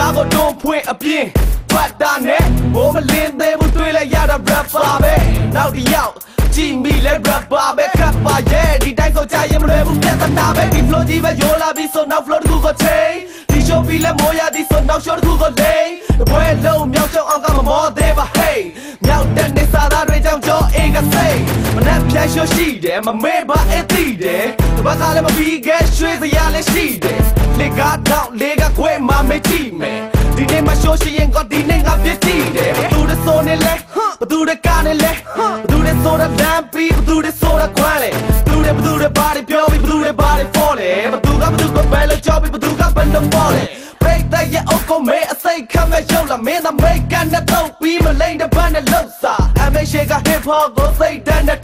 ငါကိုတွန်းဖွင့်အပြင်းပတ်တာနဲ့ဘိုးမလင်းသေးဘူးတွေ့လဲရတာ rapper ပဲနောက်တစ်ယောက်ကြည့်မိလဲ rapper ပဲကပ်ပါရဲ့ဒီတိုင်းဆိုကြရင်မလွယ်ဘူးပြဿနာပဲဒီ flow ကြီးပဲရိုးလာပြီးဆိုနောက် flow တစ်ခုကိုချိန်ဒီ show ပြီးလဲမိုးရသည်ဆိုနောက် show တစ်ခုကိုလိမ့်တပွဲလုံးမြောက်ချောင်းအောင်ကမမောသေးပါ hey မြောက်တဲ့နေစားသားတွေကြောင့်ကြောအေးကစိတ်မနှက်ဖြတ်ရှိုးရှိတယ်မမေ့ပါအသိတယ်တပတ်ကလည်းမပြီးခဲ့ရွှေစရာလည်းရှိတယ်လေကားတော့လေကခွဲ မှမေ့ကြည့်မယ်ဒီနေ့မှရှိုးရှိရင်ကဒီနေ့ငါပြည့်တည်တယ်ဘသူတဆိုးနေလဲဘသူတကနေလဲဘသူတဆိုးတဲ့လမ်းပြီးဘသူတဆိုးတဲ့ခွမ်းလဲဘသူတဘသူတဘာတွေပြောပြီးဘသူတဘာတွေဖော်လဲဘသူကဘသူကဘယ်လိုကြောက်ပြီးဘသူကဘယ်လိုဖော်လဲပရိသတ်ရဲ့အုပ်ကိုမေးအစိတ်ခမဲ့ရုပ်လာမင်းသမိတ်ကန်နဲ့တော့ပြီးမလိမ့်တဲ့ဘန်းနဲ့လှုပ်စာအမေရှိက hip hop ကိုစိတ်တန်းနဲ့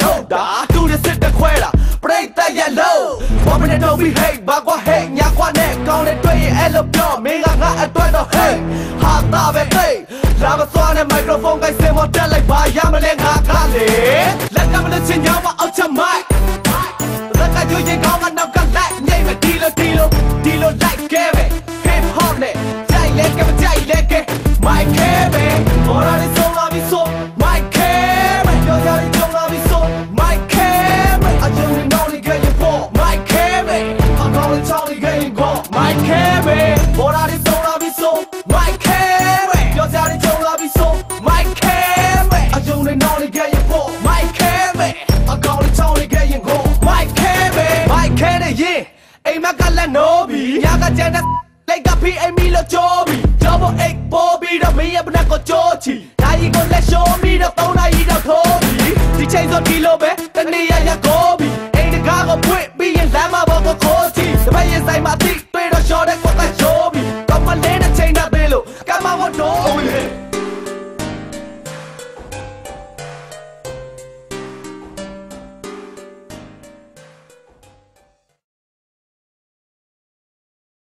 ဘောမနဲ့တော့ပြီး hate ဘာကွာ hate ညာကွာနဲ့ကောင်းတဲ့တွေ့ရင်အဲ့လိုပြောမင်းကငါအတွက်တော့ hate ဟာတာပဲ hate လာမစွာနဲ့ microphone ကိုစင်မတက်လိုက်ပါရမလဲငါကလေလက်ကမလို့ချင်ညာမအောက်ချမိုက်လက်ကကြွရင်ကောင်းကနောက်ကလိုက်ညိမ့်မဒီလိုဒီလိုဒီလို like ကဲပဲ hip hop နဲ့ကြိုက်လဲကမကြိုက်လဲကဲ my care ပဲ မ်မက်ကလည်း no ပြီညာကကျန်တဲ့လိုက်ကဖိအိမ်မီလို့ကြောပြီ double eight ပေါ်ပြီးတော့မင်းရဲ့ဘနက်ကိုကြောချီနိုင်ကိုလက်ရှုံးပြီးတော့သုံးနိုင်တော့ထိုးပြီဒီချိန်ဆိုဒီလိုပဲတနေ့ရရကိုပြီ